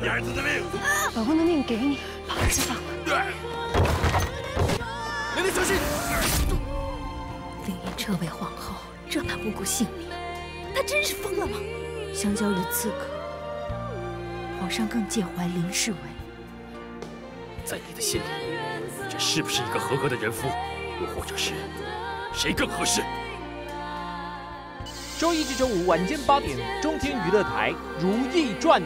你儿子的命！老公的命给你，把儿子放了。娘娘小心！凌云彻为皇后，这般不顾性命，她真是疯了吗？相较于刺客，皇上更介怀林侍卫。在你的心里，这是不是一个合格的人夫？又或者是谁更合适？周一至周五晚间八点，中天娱乐台《如懿传》。